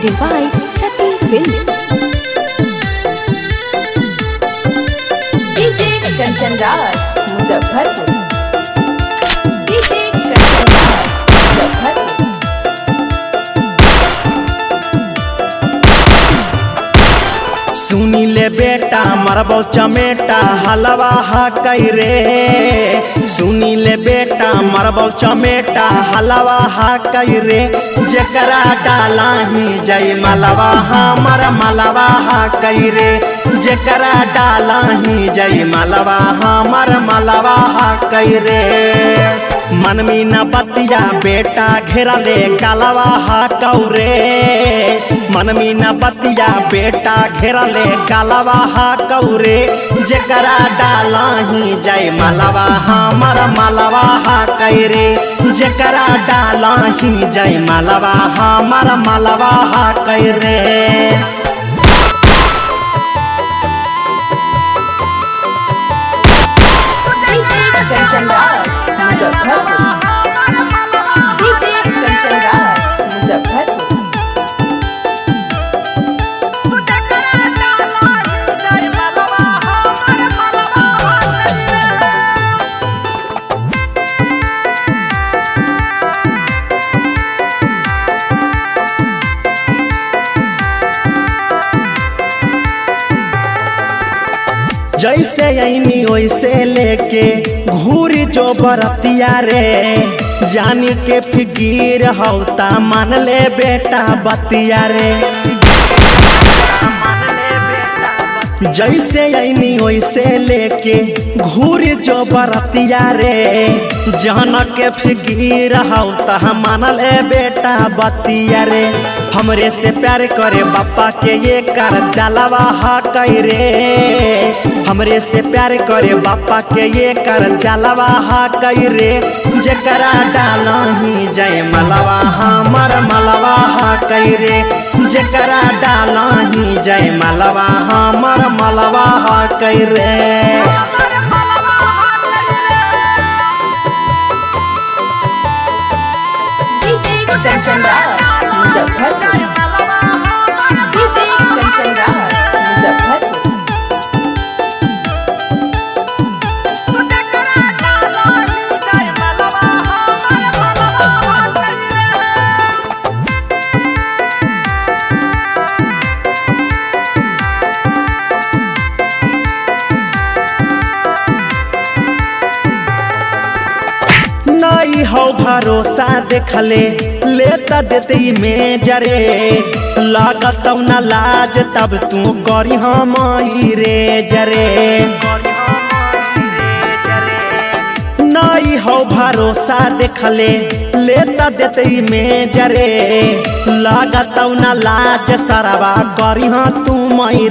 presented by Sati Films. DJ Kanchan Raj Muzaffarpur DJ Kanchan Raj Muzaffarpur सुनी ले बेटा मरबो चमेटा हलवा हा रे। बेटा चमेटा हलवा रे। जकरा डाला ही जय मलवा, हमर मलवा हा रे। जकरा डाला ही जय मलवा, हमर मलवा हा रे। मनमी न बतिया बेटा घेरा ले कालवा हा कौरे। मनमी न बतिया बेटा घेरा ले कालवा हा कौरे, जकरा डाला ही जय मलवा हमर मलवा हा कैरे। जकरा डाला ही जय मलवा हमर मलवा हा कैरे। डीजे कंचन राज डीजे कंचन राज। जैसे ऐनी वैसे लेके घूरी जो बरतिया रे जानी के फिकीर हौता मान ले बेटा बतिया रे जैसे ऐनी वैसे लेके घूरी जो बरतिया रे जान के फिकीर हौता मान ले बेटा बतिया रे हमरे से प्यार करे बापा के ये कर जलवा हा रे हमरे से प्यार करे बापा के ये कर जलवा हा कई रे। जकरा डाला ही जय मलवा हमर मलवा हा कई रे। जकरा डाला ही जय मलवा हमर मलवा हा कई रे। डीजे कंचन राज मुजफ्फरपुर डीजे कंचन राज नहीं हो भरोसा देखले लेता देते में जरे लागत न लाज तब तू करी हम रे जरे नहीं हो भरोसा देखले लेता देते में जरे लागत न लाज, सरवा करी हाँ तू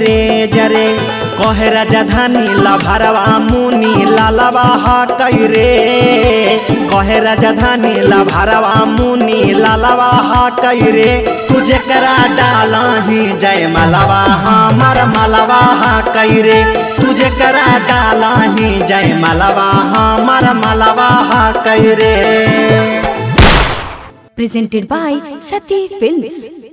रे। जरे कहे राजधानी लभरवा मुनी लालवा हा कई रे। कहे राजधानी लभरवा मुनी लालवा हा कई रे। तुझे करा डाला ही जय मलवा, हमर मलवा हा कई रे। तुझे करा डाला ही जय मलवा, हमर मलवा हा कई रे। Presented by Sati Films.